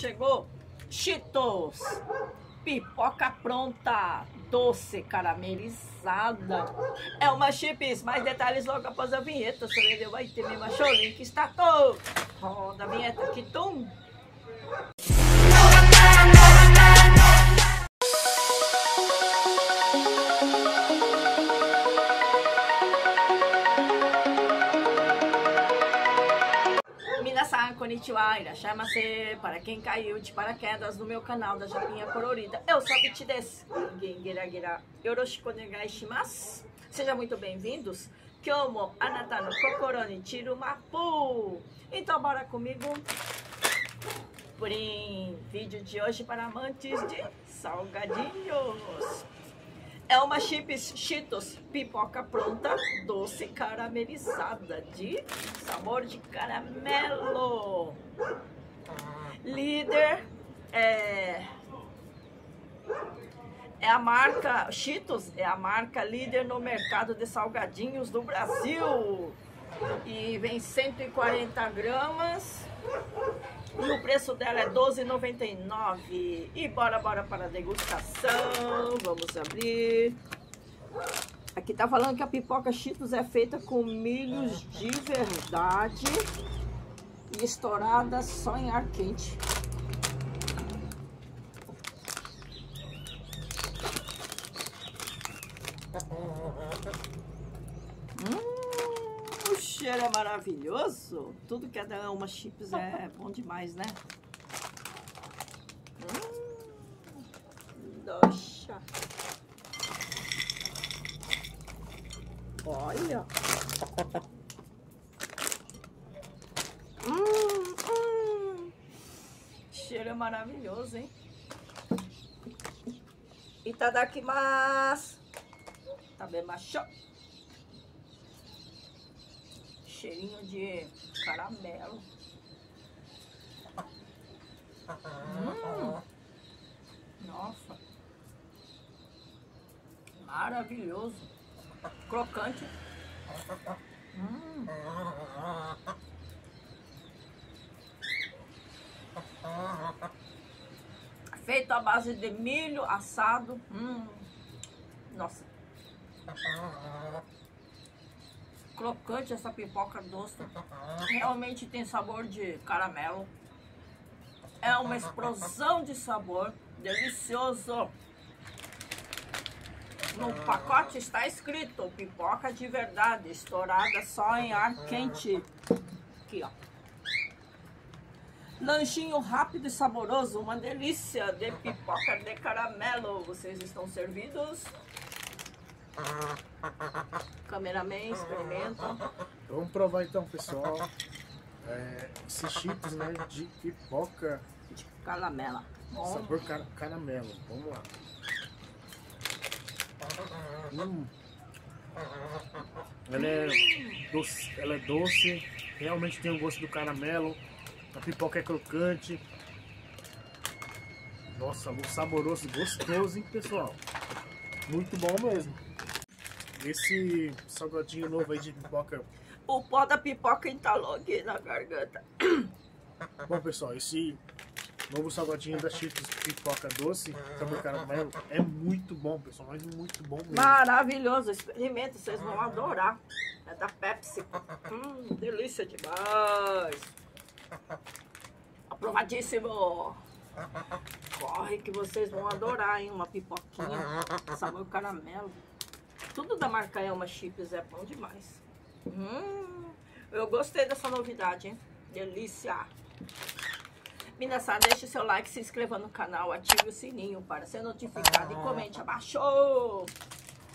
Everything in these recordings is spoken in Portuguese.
chegou. Cheetos, pipoca pronta, doce, caramelizada. É uma chips, mais detalhes logo após a vinheta. Soledeu vai ter show, link está todo. Roda a vinheta aqui, tum. Konnichiwa, irashaimase. Para quem caiu de paraquedas no meu canal da Japinha Colorida, eu sou a Biti desu. Gengira yoroshiku onegai shimasu. Sejam muito bem-vindos. Kyomo anata no kokoro ni chiru mapu. Então bora comigo. Purim, vídeo de hoje para amantes de salgadinhos. É uma chips Cheetos pipoca pronta, doce caramelizada de sabor de caramelo. Líder é é a marca Cheetos, é a marca líder no mercado de salgadinhos do Brasil. E vem 140 gramas. E o preço dela é R$12,99. E bora, bora para a degustação. Vamos abrir. Aqui tá falando que a pipoca Cheetos é feita com milhos de verdade e estourada só em ar quente. Cheiro é maravilhoso. Tudo que é da uma chips é bom demais, né? Hum, doxa. Olha. Hum, hum. Cheiro é maravilhoso, hein? Itadakimasu. Tabemacho. Cheirinho de caramelo. Hum. Nossa. Maravilhoso. Crocante. Hum. Feito à base de milho assado. Hum. Nossa. Crocante essa pipoca doce. Realmente tem sabor de caramelo. É uma explosão de sabor. Delicioso. No pacote está escrito pipoca de verdade, estourada só em ar quente. Aqui, ó. Lanchinho rápido e saboroso, uma delícia de pipoca de caramelo. Vocês estão servidos? Cameraman, experimenta. Vamos provar então, pessoal. É, esses chips, né, de pipoca, De caramela. Sabor car caramelo. Vamos lá. Hum. Ela é doce, ela é doce, realmente tem o gosto do caramelo. A pipoca é crocante. Nossa, sabor saboroso, gostoso, hein, pessoal? Muito bom mesmo. Esse salgadinho novo aí de pipoca O pó da pipoca entalou aqui na garganta. Bom, pessoal, esse novo salgadinho da Cheetos pipoca doce, sabor caramelo, é muito bom, pessoal, mas muito bom mesmo. Maravilhoso, experimenta, vocês vão adorar. É da Pepsi. Hum, delícia demais. Aprovadíssimo. Corre que vocês vão adorar, hein? Uma pipoquinha, sabor caramelo. Tudo da marca Elma Chips é bom demais. Hum, eu gostei dessa novidade, hein? Delícia. Minasan, deixe seu like, se inscreva no canal, ative o sininho para ser notificado e comente abaixo.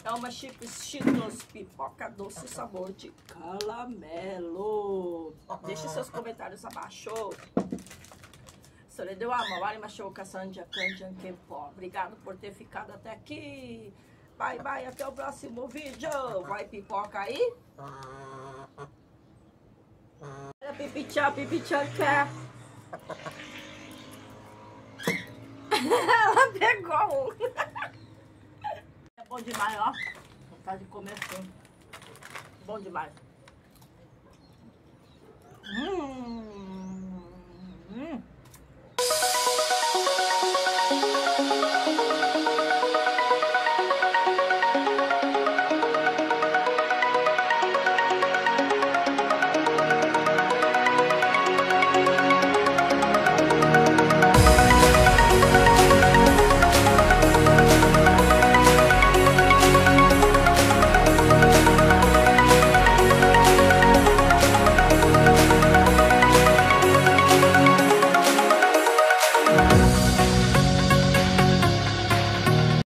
É uma chips Cheetos pipoca doce sabor de caramelo. Deixe seus comentários abaixo. Soledeu Amawari Machoka Sandia Kanjan Kempo. Obrigado por ter ficado até aqui. Bye, bye. Até o próximo vídeo. Vai pipoca aí? Pipichá, pipichá, quer. Ela pegou um. É bom demais, ó. Vontade de comer assim. Bom demais. Hum.